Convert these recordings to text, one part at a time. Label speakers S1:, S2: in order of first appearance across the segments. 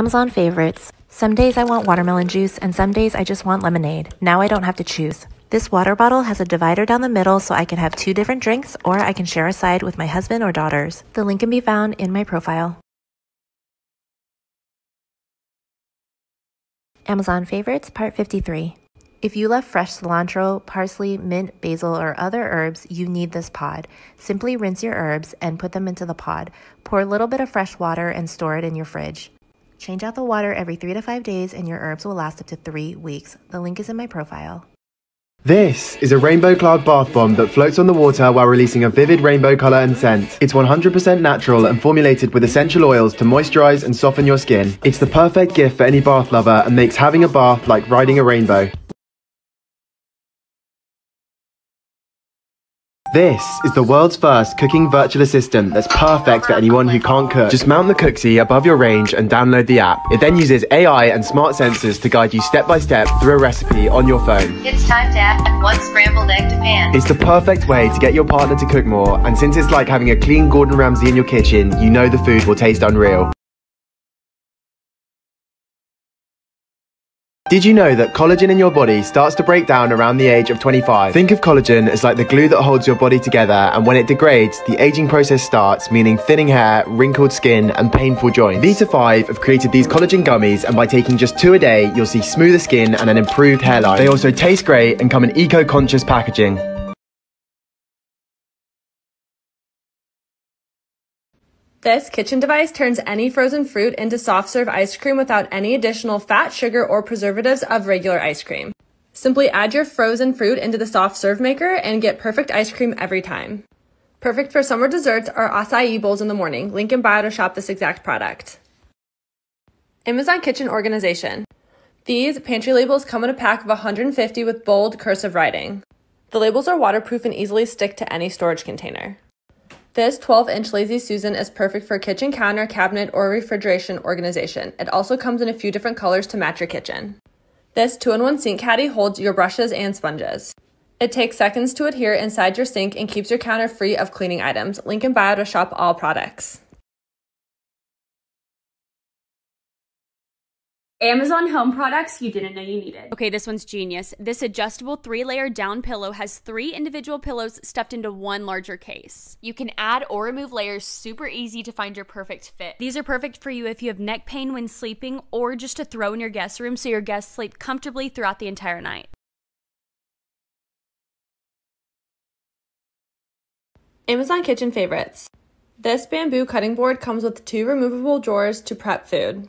S1: Amazon favorites. Some days I want watermelon juice, and some days I just want lemonade. Now I don't have to choose. This water bottle has a divider down the middle so I can have two different drinks, or I can share a side with my husband or daughters. The link can be found in my profile. Amazon favorites, part 53. If you love fresh cilantro, parsley, mint, basil, or other herbs, you need this pod. Simply rinse your herbs and put them into the pod. Pour a little bit of fresh water and store it in your fridge. Change out the water every three to five days, and your herbs will last up to three weeks. The link is in my profile.
S2: This is a rainbow cloud bath bomb that floats on the water while releasing a vivid rainbow color and scent. It's 100% natural and formulated with essential oils to moisturize and soften your skin. It's the perfect gift for any bath lover and makes having a bath like riding a rainbow. This is the world's first cooking virtual assistant that's perfect for anyone who can't cook. Just mount the Cooksy above your range and download the app. It then uses AI and smart sensors to guide you step by step through a recipe on your phone.
S3: It's time to add one scrambled egg to pan.
S2: It's the perfect way to get your partner to cook more, and since it's like having a clean Gordon Ramsay in your kitchen, you know the food will taste unreal. Did you know that collagen in your body starts to break down around the age of 25? Think of collagen as like the glue that holds your body together, and when it degrades, the aging process starts, meaning thinning hair, wrinkled skin, and painful joints. Vitafive have created these collagen gummies, and by taking just two a day, you'll see smoother skin and an improved hairline. They also taste great and come in eco conscious packaging.
S4: This kitchen device turns any frozen fruit into soft serve ice cream without any additional fat, sugar, or preservatives of regular ice cream. Simply add your frozen fruit into the soft serve maker and get perfect ice cream every time. Perfect for summer desserts or acai bowls in the morning. Link in bio to shop this exact product. Amazon Kitchen Organization. These pantry labels come in a pack of 150 with bold cursive writing. The labels are waterproof and easily stick to any storage container. This 12 inch Lazy Susan is perfect for kitchen counter, cabinet, or refrigeration organization. It also comes in a few different colors to match your kitchen. This 2 in 1 sink caddy holds your brushes and sponges. It takes seconds to adhere inside your sink and keeps your counter free of cleaning items. Link in bio to shop all products.
S5: Amazon home products you didn't know you needed.
S6: Okay, this one's genius. This adjustable three layer down pillow has three individual pillows stuffed into one larger case. You can add or remove layers super easy to find your perfect fit. These are perfect for you if you have neck pain when sleeping or just to throw in your guest room so your guests sleep comfortably throughout the entire night.
S4: Amazon Kitchen Favorites. This bamboo cutting board comes with two removable drawers to prep food.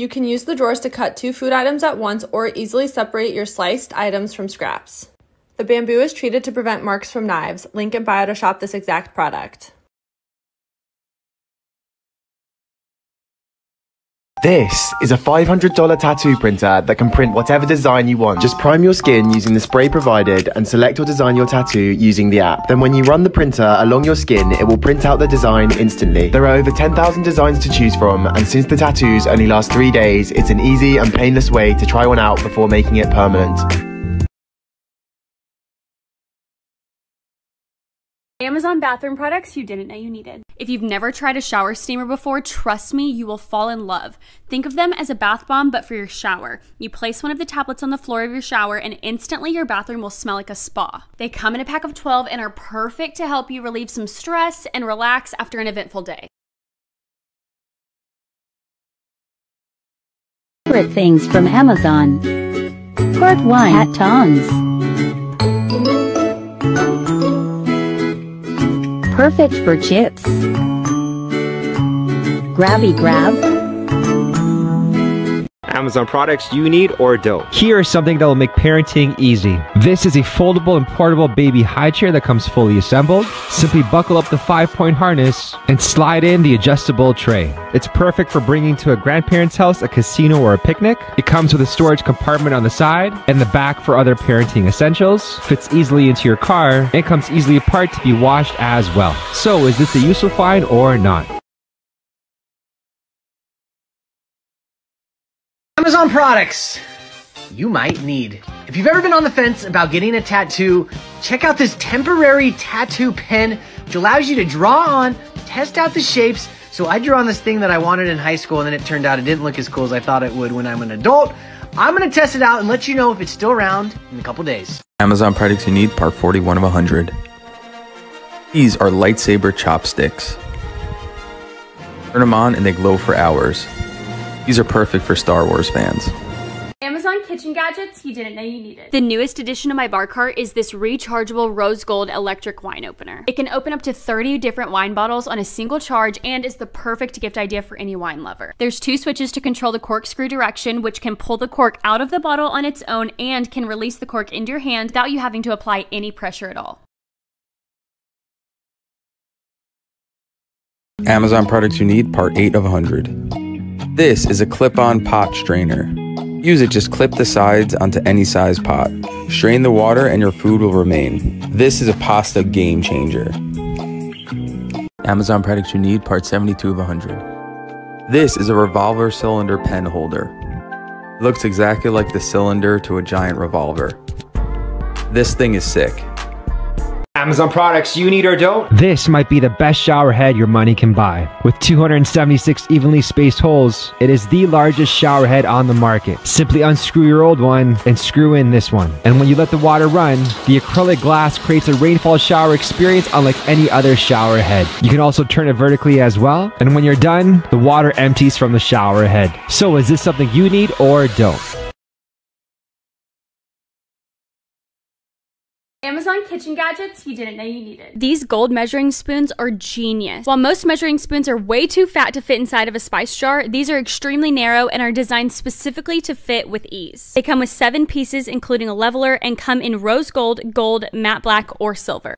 S4: You can use the drawers to cut two food items at once or easily separate your sliced items from scraps. The bamboo is treated to prevent marks from knives. Link in bio to shop this exact product.
S2: This is a $500 tattoo printer that can print whatever design you want. Just prime your skin using the spray provided and select or design your tattoo using the app. Then when you run the printer along your skin, it will print out the design instantly. There are over 10,000 designs to choose from, and since the tattoos only last three days, it's an easy and painless way to try one out before making it permanent.
S5: Amazon bathroom products you didn't know you needed.
S6: If you've never tried a shower steamer before, trust me, you will fall in love. Think of them as a bath bomb, but for your shower. You place one of the tablets on the floor of your shower, and instantly your bathroom will smell like a spa. They come in a pack of 12 and are perfect to help you relieve some stress and relax after an eventful day.
S7: Favorite things from Amazon. Part 1 Cat Tongs. Perfect for chips. Grabby grab.
S8: Amazon products you need or don't.
S9: Here is something that will make parenting easy. This is a foldable and portable baby high chair that comes fully assembled. Simply buckle up the five point harness and slide in the adjustable tray. It's perfect for bringing to a grandparent's house, a casino, or a picnic. It comes with a storage compartment on the side and the back for other parenting essentials. Fits easily into your car and comes easily apart to be washed as well. So, is this a useful find or not?
S10: Amazon products you might need. If you've ever been on the fence about getting a tattoo, check out this temporary tattoo pen, which allows you to draw on, test out the shapes, So I drew on this thing that I wanted in high school, and then it turned out it didn't look as cool as I thought it would when I'm an adult. I'm gonna test it out and let you know if it's still around in a couple days.
S11: Amazon products you need, part 41 of 100. These are lightsaber chopsticks. Turn them on and they glow for hours. These are perfect for Star Wars fans.
S5: Amazon kitchen gadgets you didn't know you needed.
S6: The newest addition to my bar cart is this rechargeable rose gold electric wine opener. It can open up to 30 different wine bottles on a single charge and is the perfect gift idea for any wine lover. There's two switches to control the corkscrew direction, which can pull the cork out of the bottle on its own and can release the cork into your hand without you having to apply any pressure at all.
S11: Amazon products you need, part 8 of 100. This is a clip on pot strainer. Use it, just clip the sides onto any size pot. Strain the water and your food will remain. This is a pasta game changer. Amazon products you need, part 72 of 100. This is a revolver cylinder pen holder. Looks exactly like the cylinder to a giant revolver. This thing is sick.
S9: Amazon products you need or don't. This might be the best shower head your money can buy. With 276 evenly spaced holes, it is the largest shower head on the market. Simply unscrew your old one and screw in this one. And when you let the water run, the acrylic glass creates a rainfall shower experience unlike any other shower head. You can also turn it vertically as well. And when you're done, the water empties from the shower head. So is this something you need or don't?
S5: Amazon kitchen gadgets you didn't know you needed.
S6: These gold measuring spoons are genius. While most measuring spoons are way too fat to fit inside of a spice jar, these are extremely narrow and are designed specifically to fit with ease. They come with seven pieces, including a leveler, and come in rose gold, gold, matte black, or silver.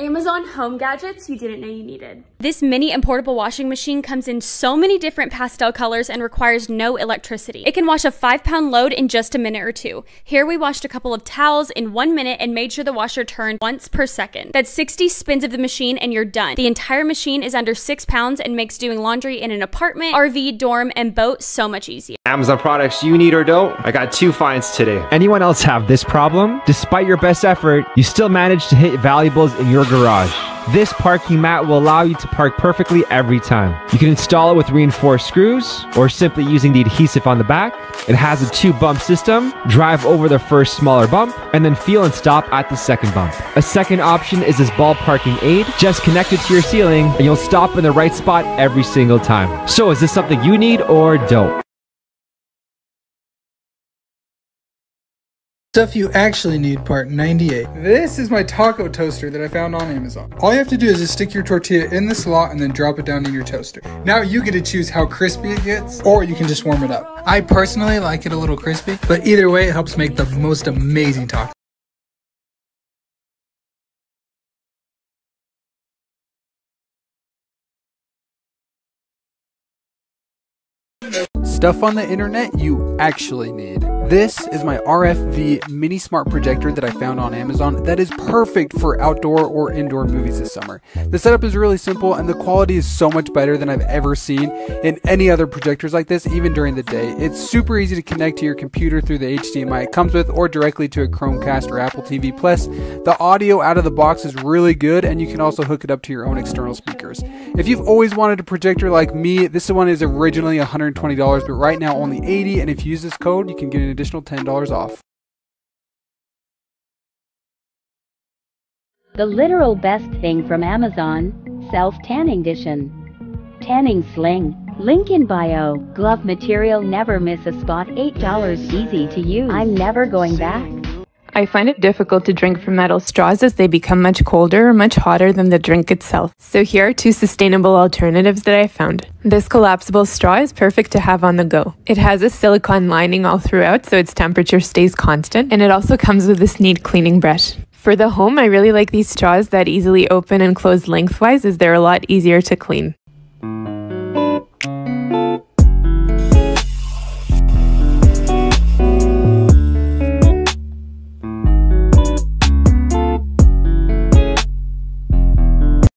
S5: Amazon home gadgets you didn't know you needed.
S6: This mini and portable washing machine comes in so many different pastel colors and requires no electricity. It can wash a five pound load in just a minute or two. Here we washed a couple of towels in one minute and made sure the washer turned once per second. That's 60 spins of the machine and you're done. The entire machine is under six pounds and makes doing laundry in an apartment, RV, dorm, and boat so much easier.
S9: Amazon products you need or don't. I got two finds today. Anyone else have this problem? Despite your best effort, you still manage to hit valuables in your garage. This parking mat will allow you to park perfectly every time. You can install it with reinforced screws or simply using the adhesive on the back. It has a two bump system. Drive over the first smaller bump and then feel and stop at the second bump. A second option is this ball parking aid. Just connect it to your ceiling and you'll stop in the right spot every single time. So is this something you need or don't?
S12: Stuff you actually need, part 98. This is my taco toaster that I found on Amazon. All you have to do is just stick your tortilla in the slot and then drop it down in your toaster. Now you get to choose how crispy it gets, or you can just warm it up. I personally like it a little crispy, but either way, it helps make the most amazing taco.
S13: Stuff on the internet you actually need. This is my RFV mini smart projector that I found on Amazon that is perfect for outdoor or indoor movies this summer. The setup is really simple and the quality is so much better than I've ever seen in any other projectors like this, even during the day. It's super easy to connect to your computer through the HDMI it comes with or directly to a Chromecast or Apple TV. Plus, the audio out of the box is really good and you can also hook it up to your own external speakers. If you've always wanted a projector like me, this one is originally $120, but right now only 80. and if you use this code, you can get an additional $10 off.
S7: The literal best thing from Amazon self tanning edition. Tanning sling. Link in bio. Glove material never miss a spot. $8 easy to use. I'm never going back.
S14: I find it difficult to drink from metal straws as they become much colder or much hotter than the drink itself. So here are two sustainable alternatives that I found. This collapsible straw is perfect to have on the go. It has a silicone lining all throughout so its temperature stays constant and it also comes with this neat cleaning brush. For the home, I really like these straws that easily open and close lengthwise as they're a lot easier to clean.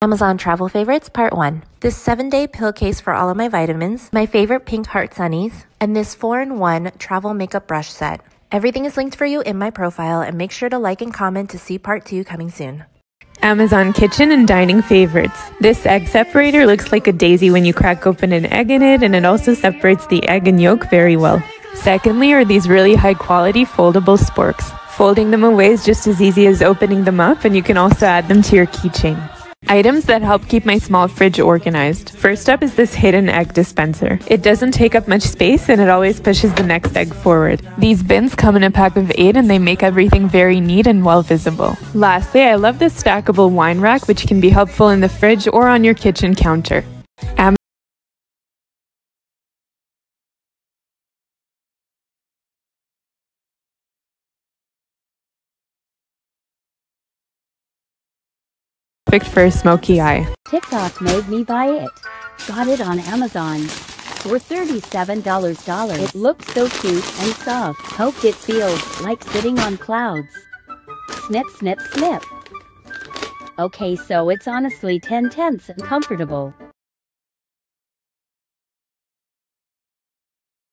S1: Amazon Travel Favorites Part 1. This 7 day pill case for all of my vitamins, my favorite pink heart sunnies, and this 4 in 1 travel makeup brush set. Everything is linked for you in my profile, and make sure to like and comment to see Part 2 coming soon.
S14: Amazon kitchen and dining favorites. This egg separator looks like a daisy when you crack open an egg in it and it also separates the egg and yolk very well. Secondly are these really high quality foldable sporks. Folding them away is just as easy as opening them up and you can also add them to your keychain. Items that help keep my small fridge organized. First up is this hidden egg dispenser. It doesn't take up much space and it always pushes the next egg forward. These bins come in a pack of 8 and they make everything very neat and well visible. Lastly, I love this stackable wine rack which can be helpful in the fridge or on your kitchen counter. Perfect for a smoky eye.
S7: TikTok made me buy it. Got it on Amazon. For $37 It looks so cute and soft. Hope it feels like sitting on clouds. Snip snip snip. Okay so it's honestly 10 tenths and comfortable.